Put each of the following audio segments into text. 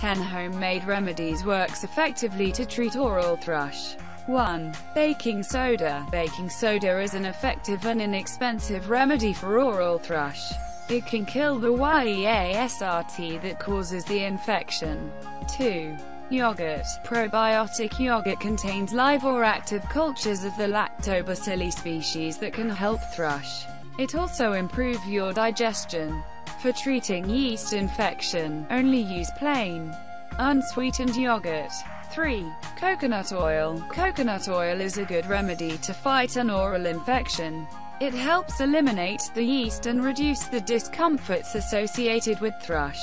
10 homemade remedies works effectively to treat oral thrush. 1. Baking soda. Baking soda is an effective and inexpensive remedy for oral thrush. It can kill the YEAST that causes the infection. 2. Yogurt. Probiotic yogurt contains live or active cultures of the lactobacilli species that can help thrush. It also improve your digestion. For treating yeast infection, only use plain, unsweetened yogurt. 3. Coconut oil. Coconut oil is a good remedy to fight an oral infection. It helps eliminate the yeast and reduce the discomforts associated with thrush.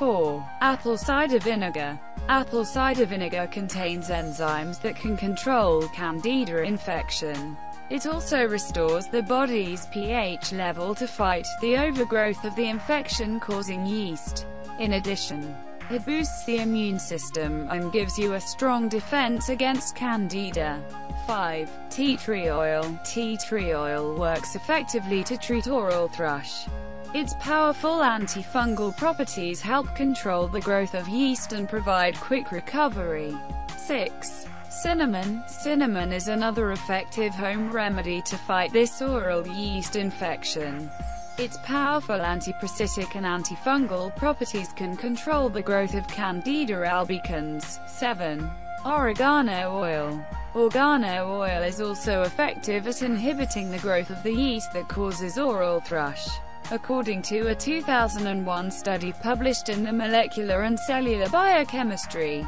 4. Apple cider vinegar. Apple cider vinegar contains enzymes that can control candida infection. It also restores the body's pH level to fight the overgrowth of the infection-causing yeast. In addition, it boosts the immune system and gives you a strong defense against candida. 5. Tea tree oil. Tea tree oil works effectively to treat oral thrush. Its powerful antifungal properties help control the growth of yeast and provide quick recovery. 6. Cinnamon. Cinnamon is another effective home remedy to fight this oral yeast infection. Its powerful antiparasitic and antifungal properties can control the growth of Candida albicans. 7. Oregano oil. Oregano oil is also effective at inhibiting the growth of the yeast that causes oral thrush. According to a 2001 study published in the Molecular and Cellular Biochemistry,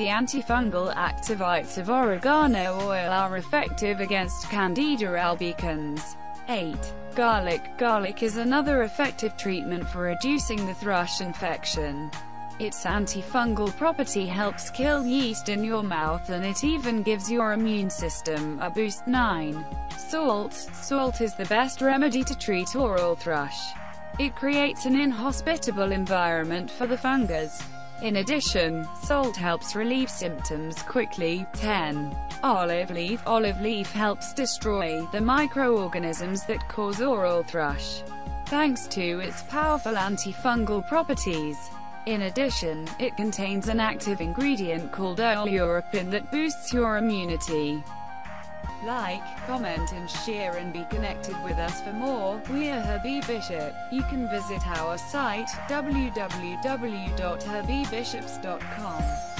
the antifungal activites of oregano oil are effective against Candida albicans. 8. Garlic. Garlic is another effective treatment for reducing the thrush infection. Its antifungal property helps kill yeast in your mouth and it even gives your immune system a boost. 9. Salt. Salt is the best remedy to treat oral thrush. It creates an inhospitable environment for the fungus. In addition, salt helps relieve symptoms quickly. 10. Olive leaf. Olive leaf helps destroy the microorganisms that cause oral thrush, thanks to its powerful antifungal properties. In addition, it contains an active ingredient called oleuropein that boosts your immunity. Like, comment and share and be connected with us for more. We're Habibi Shops. You can visit our site, www.habibishops.com.